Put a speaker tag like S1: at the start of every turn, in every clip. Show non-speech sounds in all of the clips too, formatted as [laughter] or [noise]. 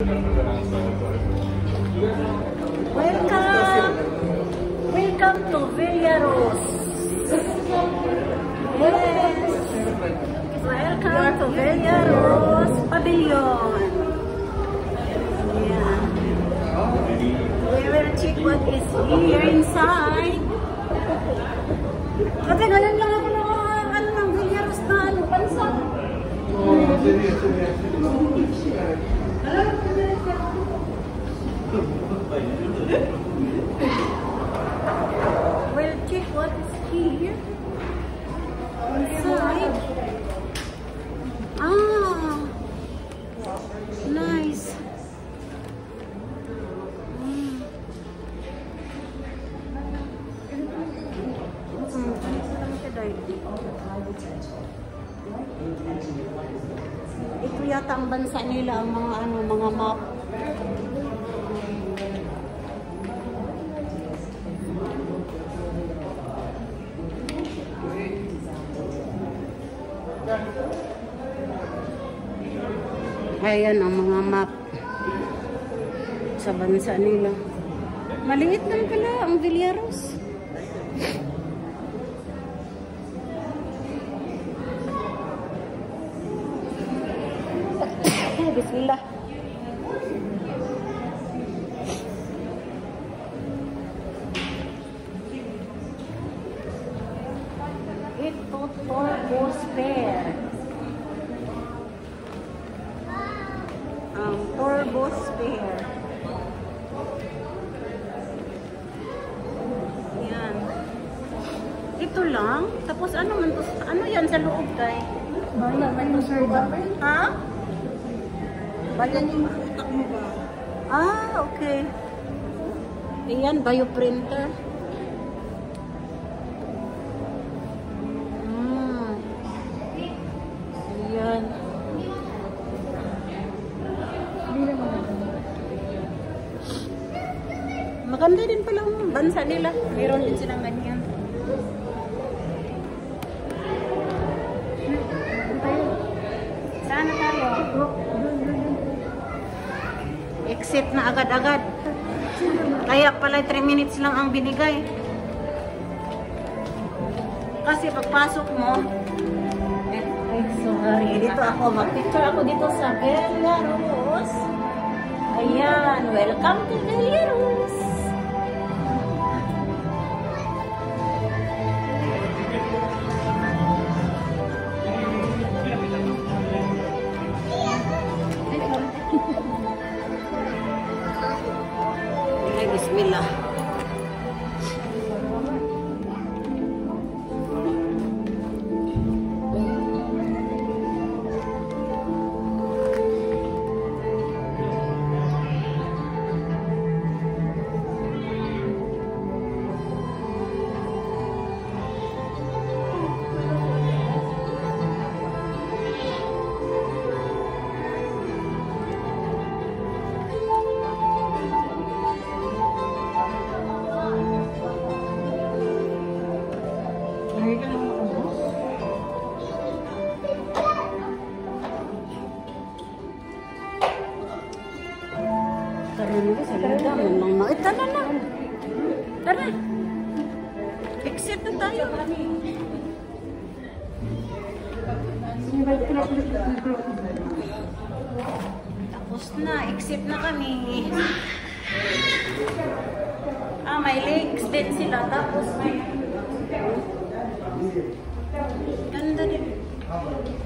S1: Welcome! Welcome to Villaros. Yes! Welcome to Villaros Pavilion. Yeah. We will check what is here inside. Katagalan lang ako ng ano ng Villaros na ano, pansa. We'll check what is here. Inside. Ang bansa nila, ang mga ano, mga map. Ayan ang mga map sa bansa nila. Maliit lang pala ang Villaros. Bismillah. Ito turbo spare. Ang turbo spare. Yan. Ito lang. Tapos ano man to? Ano yan sa loob kay?
S2: Bala, may masurba.
S1: Ha?
S2: Bayan yung utak mo ba?
S1: Ah, okay. Ayan, bioprinter. Hmm. Ayan. Maganda din pala ang bansa nila. Meron din silang ganyan. Saan na tayo? Exit na agad-agad. Kaya pala 3 minutes lang ang binigay. Kasi pagpasok mo, ay, sorry. Dito ako, mag-picture ako dito sa Belarus. Ayan, welcome to Belarus. Ay, tara na. Tara. Exit na tayo. Tapos na. Exit na kami. Ah, may legs din sila. Tapos may... Ganda din. Ganda din.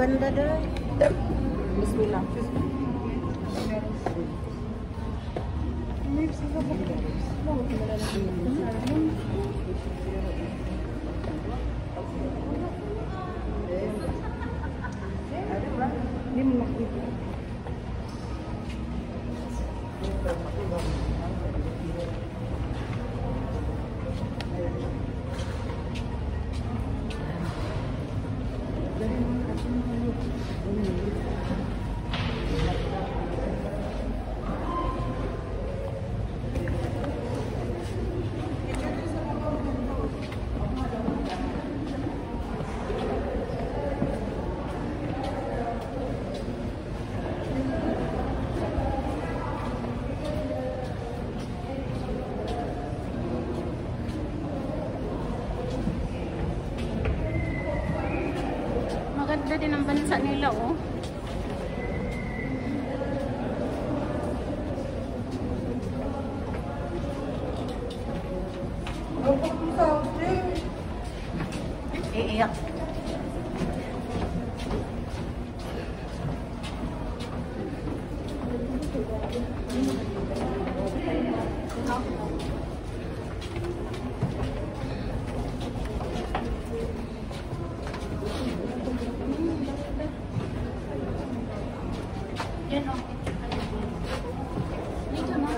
S1: Bismillah.
S2: Hindi mo makita.
S1: Ganda din ang bansa nila, oh. Iiyak. Yan, oh. Dito na.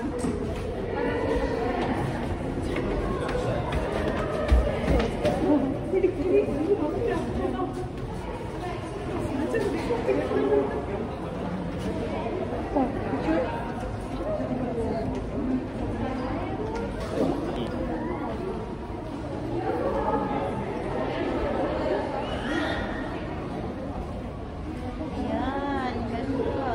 S1: Yan, ganda.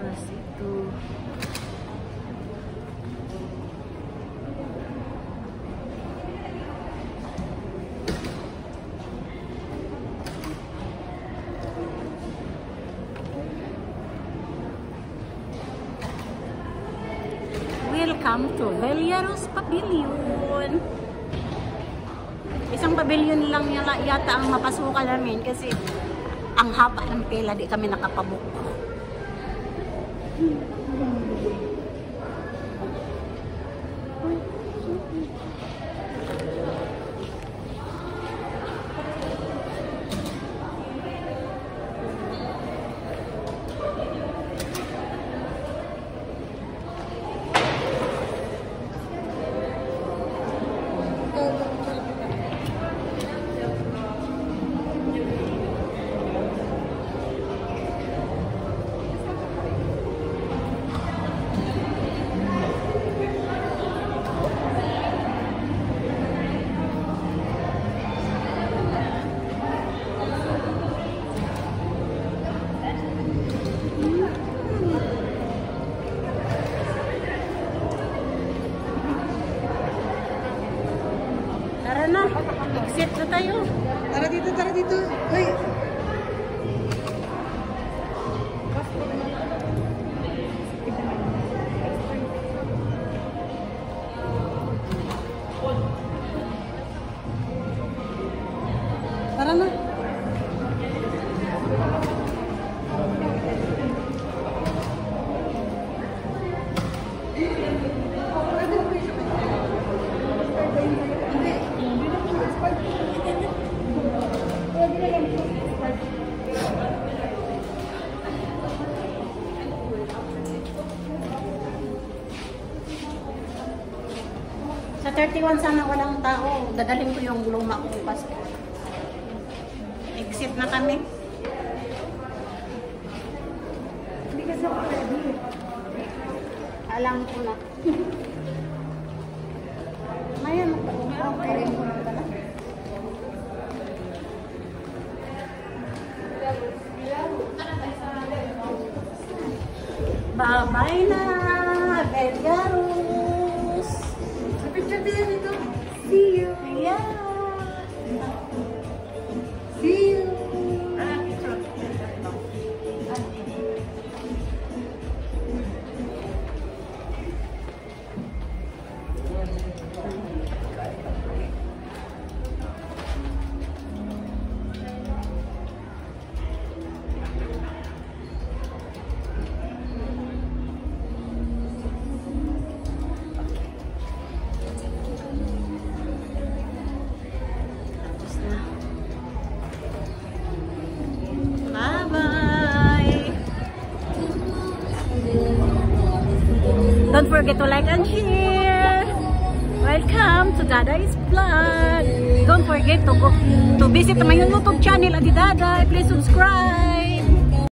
S1: Tapos ito. Welcome to Veliaros Pavilion. Isang pavilion lang yata, ang mapasukan namin kasi ang haba ng pila di kami nakapabook. Tara exit na tayo.
S2: Tara dito, tara dito. Uy! Tara na.
S1: Sa 31 sana walang tao. Dadalhin ko yung luma kong Pasko. Exit na kami.
S2: Hindi kasi ako ready.
S1: Alam ko na. [laughs] Maya, okay. Bye-bye na, Belgarus.
S2: Picture din dito.
S1: See you. Yeah. Forget to like and share. Welcome to Daday's Vlog. Don't forget to go to visit my YouTube channel, Adi Daday. Please subscribe.